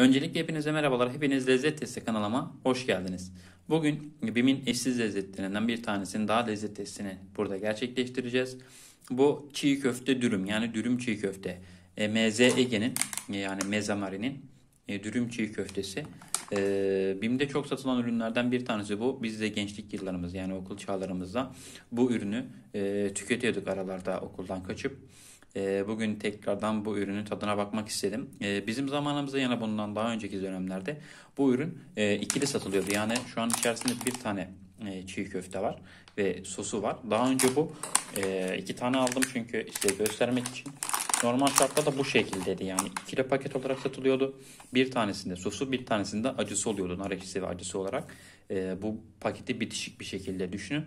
Öncelikle hepinize merhabalar. Hepiniz Lezzet Testi kanalıma hoş geldiniz. Bugün BİM'in eşsiz lezzetlerinden bir tanesinin daha lezzet testini burada gerçekleştireceğiz. Bu çiğ köfte dürüm yani dürüm çiğ köfte. E, MZ Ege'nin yani Mezamari'nin e, dürüm çiğ köftesi. E, BİM'de çok satılan ürünlerden bir tanesi bu. Biz de gençlik yıllarımız yani okul çağlarımızda bu ürünü e, tüketiyorduk aralarda okuldan kaçıp. E, bugün tekrardan bu ürünün tadına bakmak istedim. E, bizim zamanımızda yana bundan daha önceki dönemlerde bu ürün e, ikili satılıyordu. Yani şu an içerisinde bir tane e, çiğ köfte var ve sosu var. Daha önce bu e, iki tane aldım çünkü işte göstermek için. Normal şartlarda bu şekildeydi yani ikili paket olarak satılıyordu. Bir tanesinde sosu bir tanesinde acısı oluyordu nar ekşisi ve acısı olarak. Bu paketi bitişik bir şekilde düşünün.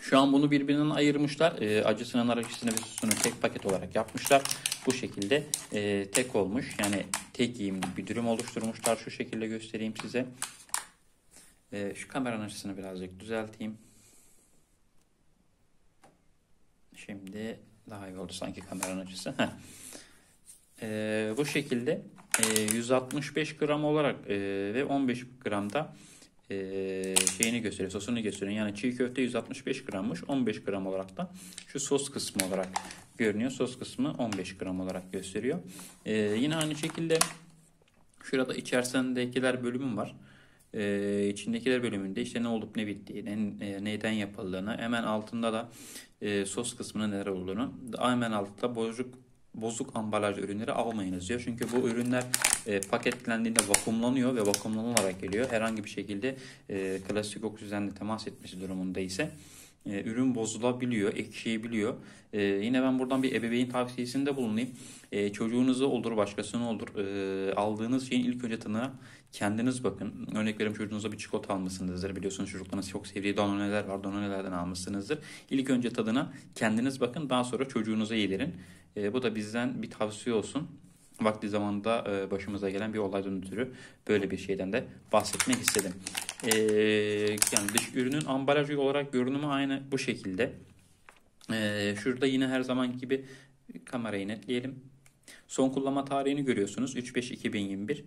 Şu an bunu birbirinden ayırmışlar. E, nar ekşisini ve sosunu tek paket olarak yapmışlar. Bu şekilde e, tek olmuş. Yani tek yiyimlik bir dürüm oluşturmuşlar. Şu şekilde göstereyim size. E, şu kameranın açısını birazcık düzelteyim. Şimdi daha iyi oldu sanki kameranın açısı. E, bu şekilde e, 165 gram olarak e, ve 15 gramda e, şeyini gösteriyor, sosunu gösteriyor. Yani çiğ köfte 165 grammış, 15 gram olarak da şu sos kısmı olarak görünüyor. Sos kısmı 15 gram olarak gösteriyor. E, yine aynı şekilde şurada içerisindekiler bölümü var. E, içindekiler bölümünde işte ne olup ne bittiğini, e, neyden yapıldığını, hemen altında da e, sos kısmının neler olduğunu, hemen altta bozuk bozuk ambalaj ürünleri almayınız diyor. Çünkü bu ürünler e, paketlendiğinde vakumlanıyor ve vakumlanarak geliyor. Herhangi bir şekilde e, klasik oksijenle temas etmesi durumunda ise e, ürün bozulabiliyor, ekşiyebiliyor. E, yine ben buradan bir ebeveyn tavsiyesinde bulunayım. E, çocuğunuzu olur, başkasını olur. E, aldığınız şeyin ilk önce tadına kendiniz bakın. Örnek veriyorum çocuğunuza bir çikolata almışsınızdır. Biliyorsunuz çocuklarınız çok sevdiği danoneler var. Danonelerden almışsınızdır. İlk önce tadına kendiniz bakın. Daha sonra çocuğunuza yedirin. E, bu da bizden bir tavsiye olsun. Vakti zamanında e, başımıza gelen bir olaydan ötürü böyle bir şeyden de bahsetmek istedim. E, yani dış ürünün ambalajı olarak görünümü aynı bu şekilde. E, şurada yine her zaman gibi kamerayı netleyelim. Son kullanma tarihini görüyorsunuz. 3-5-2021.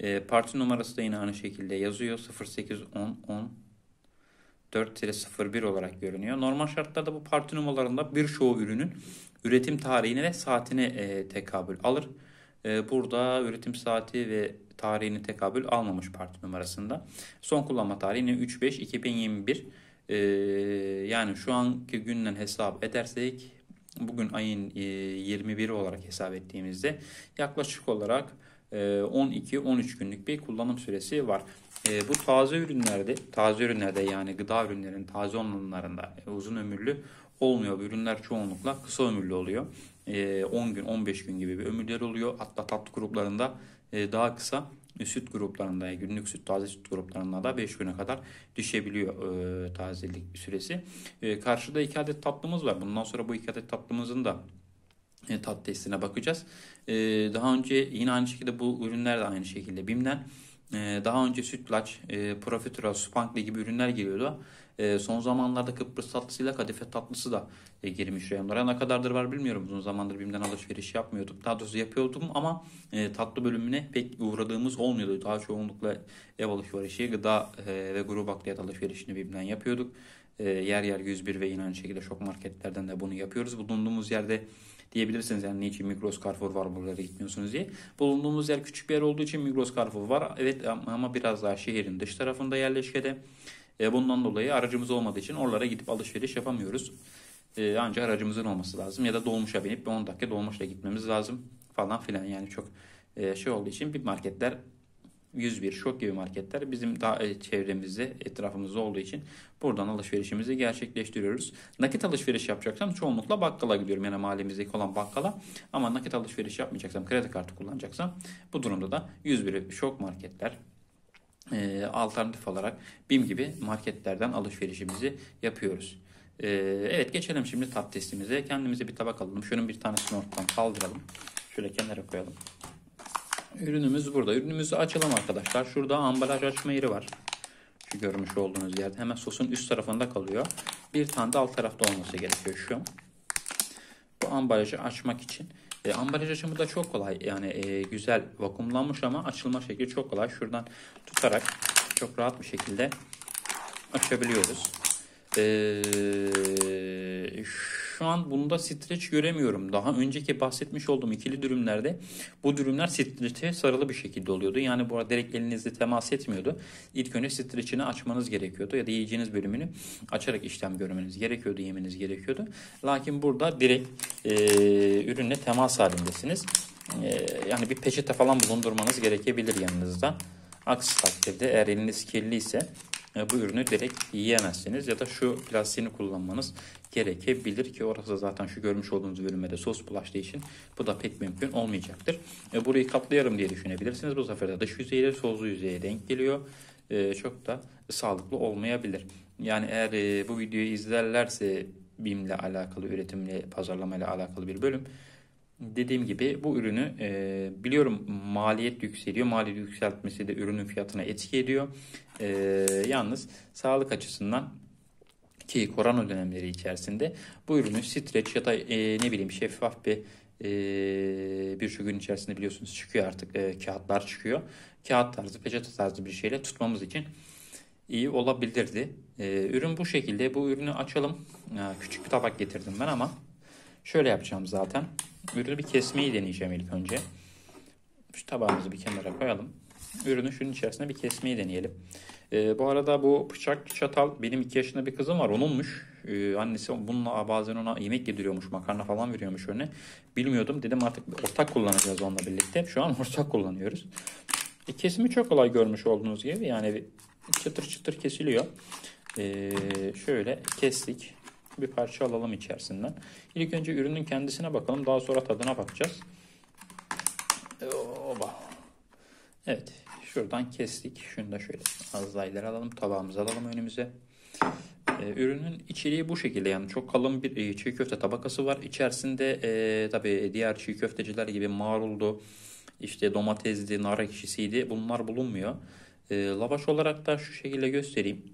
E, parti numarası da yine aynı şekilde yazıyor. 0810 10 4-01 olarak görünüyor. Normal şartlarda bu parti numaralarında birçoğu ürünün üretim tarihine ve saatine e, tekabül alır. E, burada üretim saati ve tarihini tekabül almamış parti numarasında. Son kullanma tarihi 3-5-2021. E, yani şu anki günden hesap edersek bugün ayın e, 21 olarak hesap ettiğimizde yaklaşık olarak 12-13 e, günlük bir kullanım süresi var. E, bu taze ürünlerde, taze ürünlerde yani gıda ürünlerin taze olanlarında e, uzun ömürlü olmuyor. Ürünler çoğunlukla kısa ömürlü oluyor. 10 gün, 15 gün gibi bir ömürler oluyor. Hatta tatlı gruplarında daha kısa süt gruplarında, günlük süt, taze süt gruplarında da 5 güne kadar düşebiliyor tazelik süresi. karşıda 2 adet tatlımız var. Bundan sonra bu 2 adet tatlımızın da tat testine bakacağız. daha önce yine aynı şekilde bu ürünler de aynı şekilde BİM'den daha önce sütlaç, e, profiterol, spankli gibi ürünler geliyordu. E, son zamanlarda Kıbrıs tatlısıyla kadife tatlısı da e, girmiş reyonlara. Ne kadardır var bilmiyorum. Uzun zamandır BİM'den alışveriş yapmıyorduk. Daha doğrusu yapıyordum ama e, tatlı bölümüne pek uğradığımız olmuyordu. Daha çoğunlukla ev alışverişi, gıda e, ve grup bakliyat alışverişini BİM'den yapıyorduk. E, yer yer 101 ve yine aynı şekilde şok marketlerden de bunu yapıyoruz. Bulunduğumuz yerde diyebilirsiniz yani niçin Migros Carrefour var buralara gitmiyorsunuz diye. Bulunduğumuz yer küçük bir yer olduğu için Migros Carrefour var. Evet ama biraz daha şehrin dış tarafında yerleşkede. E, bundan dolayı aracımız olmadığı için oralara gidip alışveriş yapamıyoruz. E, ancak aracımızın olması lazım ya da dolmuşa binip 10 dakika dolmuşla gitmemiz lazım falan filan yani çok e, şey olduğu için bir marketler 101 şok gibi marketler bizim daha e, çevremizde etrafımızda olduğu için buradan alışverişimizi gerçekleştiriyoruz. Nakit alışveriş yapacaksam çoğunlukla bakkala gidiyorum yani mahallemizdeki olan bakkala ama nakit alışveriş yapmayacaksam kredi kartı kullanacaksam bu durumda da 101 şok marketler e, alternatif olarak BİM gibi marketlerden alışverişimizi yapıyoruz. E, evet geçelim şimdi tat testimize. Kendimize bir tabak alalım. Şunun bir tanesini ortadan kaldıralım. Şöyle kenara koyalım. Ürünümüz burada. Ürünümüzü açalım arkadaşlar. Şurada ambalaj açma yeri var. Şu görmüş olduğunuz yerde. Hemen sosun üst tarafında kalıyor. Bir tane de alt tarafta olması gerekiyor şu. Bu ambalajı açmak için E, ambalaj açımı da çok kolay. Yani e, güzel vakumlanmış ama açılma şekli çok kolay. Şuradan tutarak çok rahat bir şekilde açabiliyoruz. Ee, şu an bunda streç göremiyorum. Daha önceki bahsetmiş olduğum ikili dürümlerde bu dürümler streçe sarılı bir şekilde oluyordu. Yani bu direkt elinizle temas etmiyordu. İlk önce streçini açmanız gerekiyordu ya da yiyeceğiniz bölümünü açarak işlem görmeniz gerekiyordu, yemeniz gerekiyordu. Lakin burada direkt e, ürünle temas halindesiniz. E, yani bir peçete falan bulundurmanız gerekebilir yanınızda. Aksi takdirde eğer eliniz kirliyse e, bu ürünü direkt yiyemezsiniz ya da şu plastiğini kullanmanız gerekebilir ki orası zaten şu görmüş olduğunuz bölümde sos bulaştığı için bu da pek mümkün olmayacaktır. E, burayı kaplayarım diye düşünebilirsiniz. Bu sefer de dış yüzeyle sozlu yüzeye denk geliyor. E, çok da sağlıklı olmayabilir. Yani eğer bu videoyu izlerlerse BİM'le alakalı, üretimle, pazarlamayla alakalı bir bölüm dediğim gibi bu ürünü e, biliyorum maliyet yükseliyor. Maliyet yükseltmesi de ürünün fiyatına etki ediyor. E, yalnız sağlık açısından ki korona dönemleri içerisinde bu ürünün streç ya da e, ne bileyim şeffaf bir e, birçok gün içerisinde biliyorsunuz çıkıyor artık e, kağıtlar çıkıyor. Kağıt tarzı, peçete tarzı bir şeyle tutmamız için iyi olabilirdi. E, ürün bu şekilde. Bu ürünü açalım. Ya, küçük bir tabak getirdim ben ama şöyle yapacağım zaten. Ürünü bir kesmeyi deneyeceğim ilk önce. Şu tabağımızı bir kenara koyalım. Ürünü şunun içerisine bir kesmeyi deneyelim. Ee, bu arada bu bıçak çatal benim 2 yaşında bir kızım var onunmuş. Ee, annesi bununla bazen ona yemek yediriyormuş makarna falan veriyormuş örneğin. Bilmiyordum dedim artık ortak kullanacağız onunla birlikte. Şu an ortak kullanıyoruz. E, kesimi çok kolay görmüş olduğunuz gibi yani çıtır çıtır kesiliyor. Ee, şöyle kestik bir parça alalım içerisinden. İlk önce ürünün kendisine bakalım. Daha sonra tadına bakacağız. Oba. Evet. Şuradan kestik. Şunu da şöyle az alalım. Tabağımızı alalım önümüze. Ee, ürünün içeriği bu şekilde yani çok kalın bir e, çiğ köfte tabakası var. İçerisinde e, tabii diğer çiğ köfteciler gibi maruldu, işte domatesli, nar ekşisiydi. Bunlar bulunmuyor. E, lavaş olarak da şu şekilde göstereyim.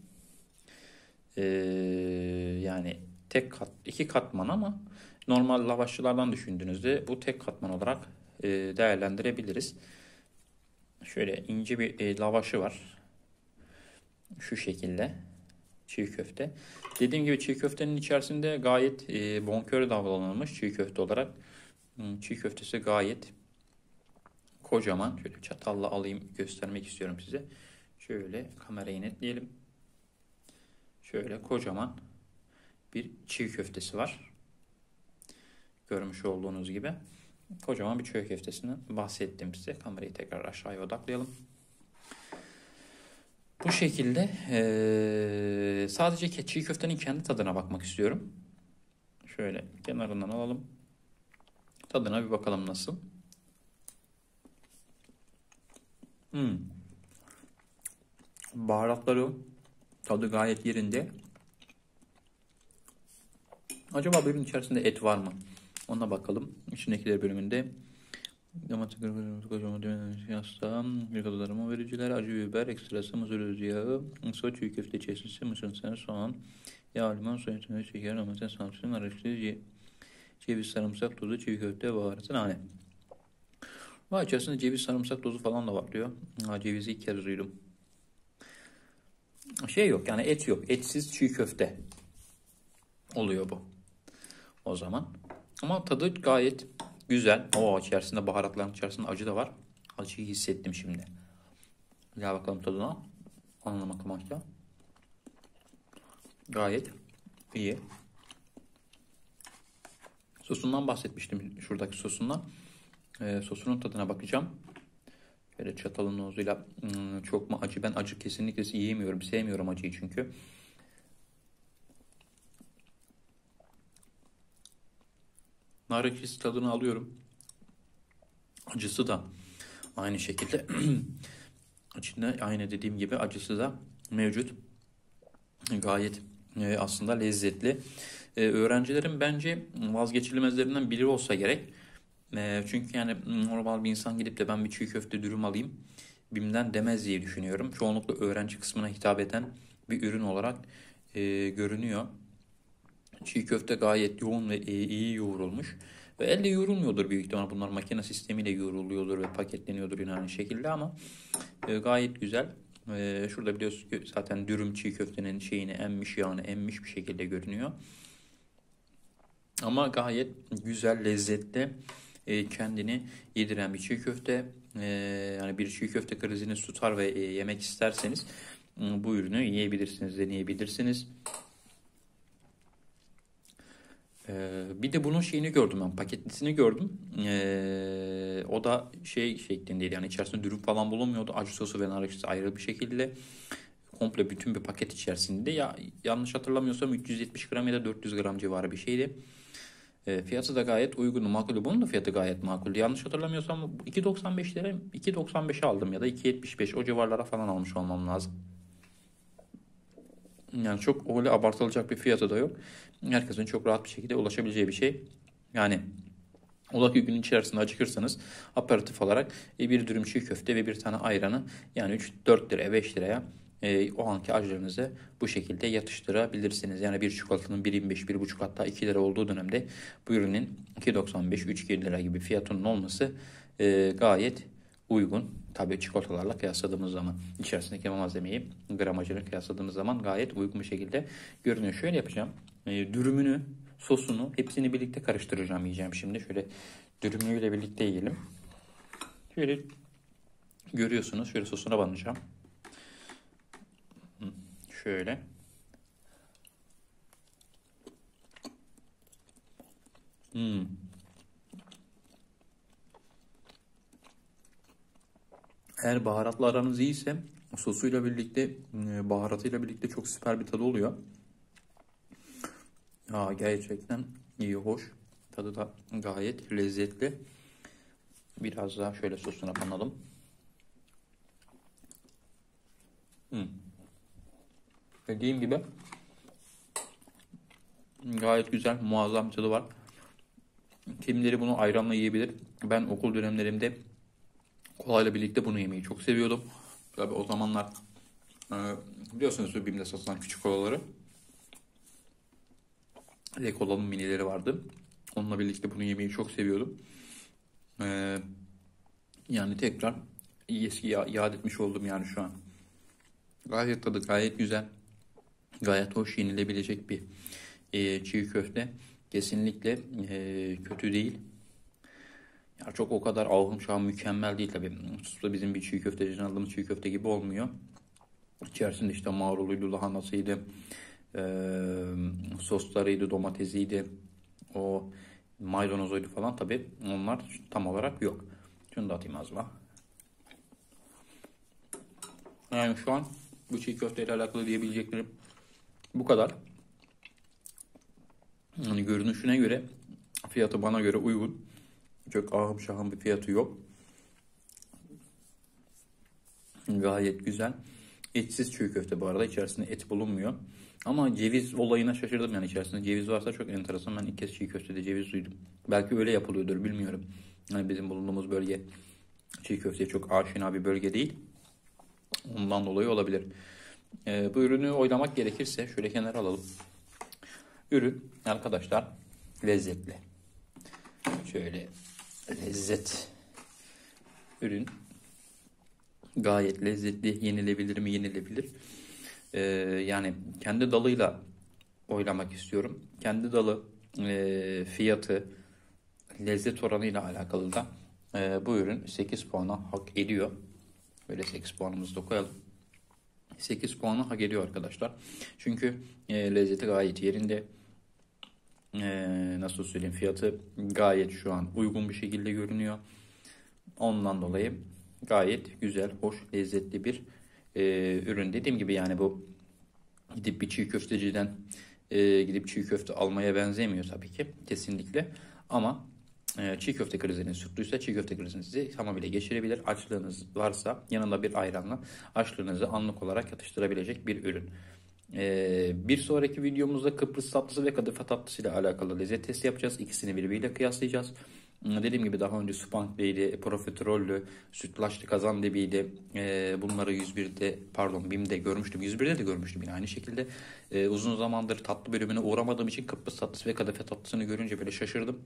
E, yani tek kat, iki katman ama normal lavaşçılardan düşündüğünüzde bu tek katman olarak e, değerlendirebiliriz. Şöyle ince bir e, lavaşı var. Şu şekilde çiğ köfte. Dediğim gibi çiğ köftenin içerisinde gayet e, bonkör davranılmış çiğ köfte olarak. Çiğ köftesi gayet kocaman. Şöyle çatalla alayım göstermek istiyorum size. Şöyle kamerayı netleyelim. Şöyle kocaman bir çiğ köftesi var. Görmüş olduğunuz gibi. Kocaman bir çiğ köftesini bahsettim size. Kamerayı tekrar aşağıya odaklayalım. Bu şekilde ee, sadece çiğ köftenin kendi tadına bakmak istiyorum. Şöyle kenarından alalım. Tadına bir bakalım nasıl. Hmm. Baharatları tadı gayet yerinde. Acaba bölüm içerisinde et var mı? Ona bakalım. İçindekiler bölümünde domates, kocaman yasta, yıkadılarımı vericiler, acı biber, ekstrası, mısır özü yağı, soğuk çiğ köfte içerisinde mısır sen, soğan, yağ, limon, soya, tüne, şeker, domates, salçası, araçlı, ceviz, sarımsak tozu, çiğ köfte, baharatı, nane. Var içerisinde ceviz, sarımsak tozu falan da var diyor. Ha, cevizi ilk kez duydum. Şey yok yani et yok. Etsiz çiğ köfte oluyor bu o zaman. Ama tadı gayet güzel. O içerisinde baharatların içerisinde acı da var. Acıyı hissettim şimdi. Gel bakalım tadına. Anlamak amaçla. Gayet iyi. Sosundan bahsetmiştim şuradaki sosundan. Ee, sosunun tadına bakacağım. Böyle çatalın nozuyla hmm, çok mu acı? Ben acı kesinlikle yiyemiyorum. Sevmiyorum acıyı çünkü. Nar ekşisi tadını alıyorum. Acısı da aynı şekilde. içinde aynı dediğim gibi acısı da mevcut. Gayet e, aslında lezzetli. E, öğrencilerin bence vazgeçilmezlerinden biri olsa gerek. E, çünkü yani normal bir insan gidip de ben bir çiğ köfte dürüm alayım BİM'den demez diye düşünüyorum. Çoğunlukla öğrenci kısmına hitap eden bir ürün olarak e, görünüyor. Çiğ köfte gayet yoğun ve iyi yoğrulmuş. Ve elle yoğrulmuyordur büyük ihtimal. Bunlar makine sistemiyle yoğruluyordur ve paketleniyordur yine aynı şekilde ama e, gayet güzel. E, şurada biliyorsunuz ki zaten dürüm çiğ köftenin şeyini emmiş yağını emmiş bir şekilde görünüyor. Ama gayet güzel, lezzetli, e, kendini yediren bir çiğ köfte. E, yani bir çiğ köfte krizini tutar ve e, yemek isterseniz bu ürünü yiyebilirsiniz, deneyebilirsiniz. Bir de bunun şeyini gördüm ben paketlisini gördüm. O da şey şeklindeydi yani içerisinde dürüm falan bulunmuyordu. Acı sosu ve nar ekşisi ayrı bir şekilde komple bütün bir paket içerisinde ya yanlış hatırlamıyorsam 370 gram ya da 400 gram civarı bir şeydi. E, fiyatı da gayet uygun, makul. Bunun da fiyatı gayet makul. Yanlış hatırlamıyorsam 2.95 lira 2.95'e aldım ya da 2.75 o civarlara falan almış olmam lazım. Yani çok öyle abartılacak bir fiyatı da yok. Herkesin çok rahat bir şekilde ulaşabileceği bir şey. Yani Ola ki gün içerisinde acıkırsanız aperatif olarak e, bir dürüm çiğ köfte ve bir tane ayranı yani 3-4 liraya 5 liraya e, o anki acılarınızı bu şekilde yatıştırabilirsiniz. Yani bir çikolatanın 1.25, 1.5 hatta 2 lira olduğu dönemde bu ürünün 2.95, 3 lira gibi fiyatının olması e, gayet uygun. Tabii çikolatalarla kıyasladığımız zaman içerisindeki malzemeyi gramajını kıyasladığımız zaman gayet uygun bir şekilde görünüyor. Şöyle yapacağım. E, dürümünü, sosunu hepsini birlikte karıştıracağım yiyeceğim şimdi. Şöyle dürümüyle birlikte yiyelim. Şöyle görüyorsunuz. Şöyle sosuna banacağım. Şöyle. Hmm. Eğer baharatla aranız iyiyse sosuyla birlikte e, baharatıyla birlikte çok süper bir tadı oluyor. Aa, gerçekten iyi hoş. Tadı da gayet lezzetli. Biraz daha şöyle sosuna banalım. Hmm. Dediğim gibi gayet güzel, muazzam tadı var. Kimileri bunu ayranla yiyebilir. Ben okul dönemlerimde kolayla birlikte bunu yemeyi çok seviyordum. Tabi o zamanlar e, biliyorsunuz BİM'de satılan küçük kolaları. Ve kolanın minileri vardı. Onunla birlikte bunu yemeyi çok seviyordum. E, yani tekrar eski yad etmiş oldum yani şu an. Gayet tadı gayet güzel. Gayet hoş yenilebilecek bir e, çiğ köfte. Kesinlikle e, kötü değil. Ya çok o kadar ahım an mükemmel değil tabii. Tutup bizim bir çiğ köfteciden aldığımız çiğ köfte gibi olmuyor. İçerisinde işte maruluydu, lahanasıydı, e, soslarıydı, domatesiydi, o maydanozuydu falan tabii. Onlar tam olarak yok. Şunu da atayım ağzıma. Yani şu an bu çiğ köfte ile alakalı diyebileceklerim bu kadar. Yani görünüşüne göre fiyatı bana göre uygun. Çok ahım şahım bir fiyatı yok. Gayet güzel. Etsiz çiğ köfte bu arada. içerisinde et bulunmuyor. Ama ceviz olayına şaşırdım yani içerisinde ceviz varsa çok enteresan. Ben ilk kez çiğ köftede ceviz duydum. Belki öyle yapılıyordur bilmiyorum. Yani bizim bulunduğumuz bölge çiğ köfteye çok aşina bir bölge değil. Ondan dolayı olabilir. Ee, bu ürünü oylamak gerekirse şöyle kenara alalım. Ürün arkadaşlar lezzetli. Şöyle lezzet. Ürün gayet lezzetli. Yenilebilir mi? Yenilebilir. Ee, yani kendi dalıyla oylamak istiyorum. Kendi dalı e, fiyatı lezzet oranıyla alakalı da e, bu ürün 8 puana hak ediyor. Böyle 8 puanımızı da koyalım 8 puanı hak ediyor arkadaşlar çünkü e, lezzeti gayet yerinde ee, nasıl söyleyeyim fiyatı gayet şu an uygun bir şekilde görünüyor. Ondan dolayı gayet güzel, hoş, lezzetli bir e, ürün. Dediğim gibi yani bu gidip bir çiğ köfteciden e, gidip çiğ köfte almaya benzemiyor tabii ki kesinlikle. Ama e, çiğ köfte kriziniz tuttuysa çiğ köfte krizinizi tamamıyla geçirebilir. Açlığınız varsa yanında bir ayranla açlığınızı anlık olarak yatıştırabilecek bir ürün. Ee, bir sonraki videomuzda Kıbrıs tatlısı ve kadife tatlısı ile alakalı lezzet testi yapacağız. İkisini birbiriyle kıyaslayacağız. Hmm, dediğim gibi daha önce Spankleydi, Profiterollü, Sütlaçlı Kazandebiydi. Ee, bunları 101'de pardon BİM'de görmüştüm. 101'de de görmüştüm yine aynı şekilde. Ee, uzun zamandır tatlı bölümüne uğramadığım için Kıbrıs tatlısı ve kadife tatlısını görünce böyle şaşırdım.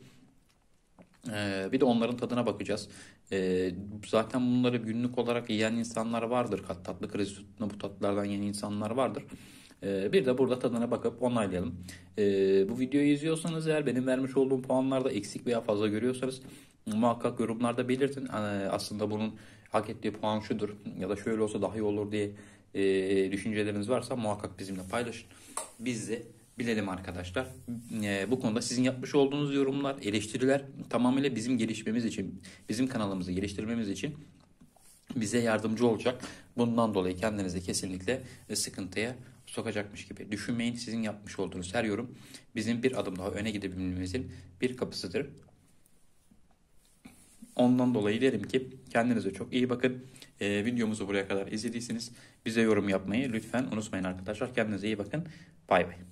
Ee, bir de onların tadına bakacağız. Ee, zaten bunları günlük olarak yiyen insanlar vardır. Tatlı krizi sütüne bu tatlılardan yiyen insanlar vardır. Ee, bir de burada tadına bakıp onaylayalım. Bu videoyu izliyorsanız eğer benim vermiş olduğum puanlarda eksik veya fazla görüyorsanız muhakkak yorumlarda belirtin. Aslında bunun hak ettiği puan şudur ya da şöyle olsa daha iyi olur diye e, düşünceleriniz varsa muhakkak bizimle paylaşın. Biz de bilelim arkadaşlar. E, bu konuda sizin yapmış olduğunuz yorumlar, eleştiriler tamamıyla bizim gelişmemiz için, bizim kanalımızı geliştirmemiz için bize yardımcı olacak. Bundan dolayı kendinizi kesinlikle e, sıkıntıya sokacakmış gibi düşünmeyin. Sizin yapmış olduğunuz her yorum bizim bir adım daha öne gidebilmemizin bir kapısıdır. Ondan dolayı derim ki kendinize çok iyi bakın. Ee, videomuzu buraya kadar izlediyseniz bize yorum yapmayı lütfen unutmayın arkadaşlar. Kendinize iyi bakın. Bay bay.